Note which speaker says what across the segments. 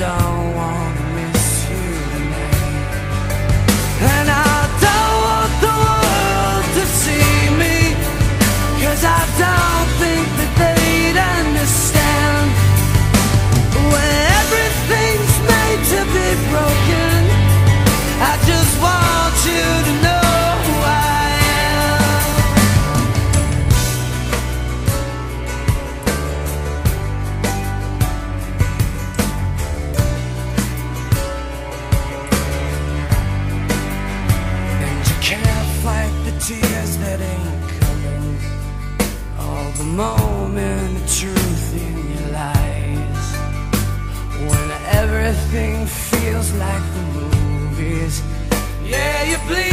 Speaker 1: don't wanna moment of truth in your lies. When everything feels like the movies. Yeah, you bleed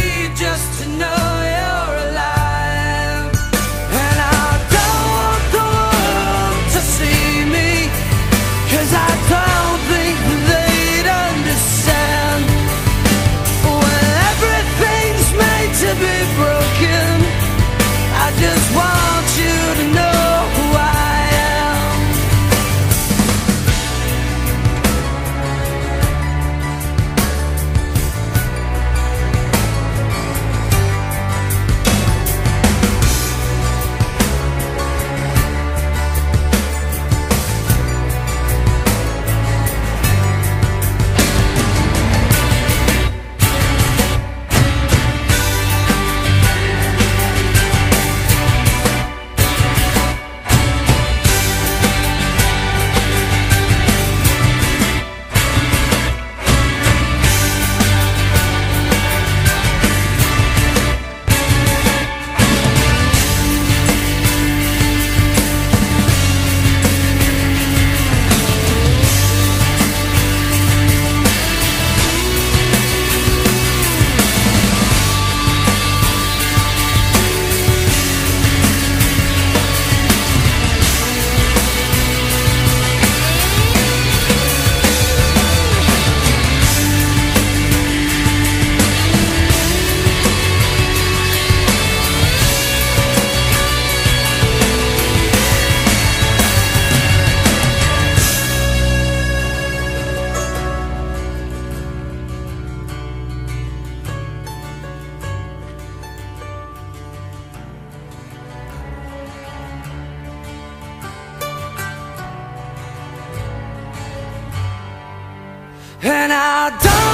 Speaker 1: And I don't